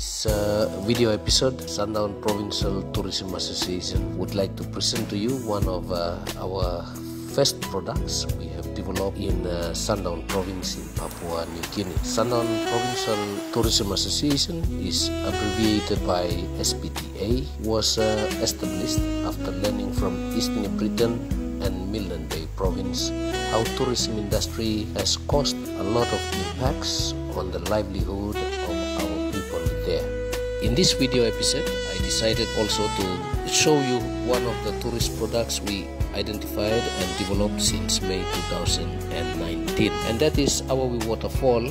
this uh, video episode, Sandaun Provincial Tourism Association would like to present to you one of uh, our first products we have developed in uh, Sandaun Province in Papua New Guinea. Sandaun Provincial Tourism Association is abbreviated by SPTA, was uh, established after learning from East New Britain and Milne Bay Province how tourism industry has caused a lot of impacts on the livelihood In this video episode, I decided also to show you one of the tourist products we identified and developed since May 2019 and that is Awawi Waterfall.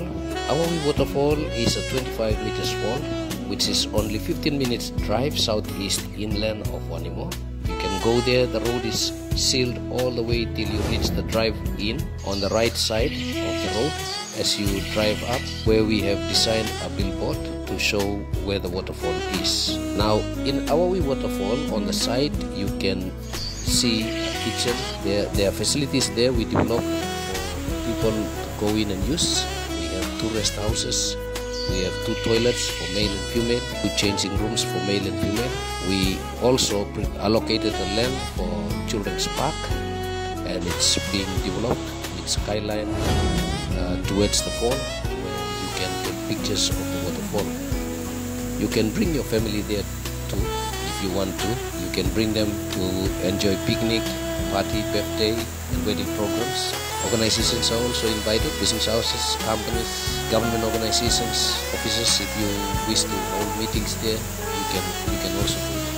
Awawi Waterfall is a 25 meters fall which is only 15 minutes drive southeast inland of Vanimo. Go there, the road is sealed all the way till you reach the drive in on the right side of the road as you drive up where we have designed a billboard to show where the waterfall is. Now in Awawi waterfall on the side you can see a kitchen. There, there are facilities there we develop for people to go in and use. We have two rest houses. We have two toilets for male and female, two changing rooms for male and female. We also allocated the land for children's park and it's being developed with skyline uh, towards the fall where you can get pictures of the waterfall. You can bring your family there too if you want to. You can bring them to enjoy picnic, party, birthday and wedding programs. Organizations are also invited, business houses, companies, government organizations, offices. If you wish to hold meetings there, you can you can also do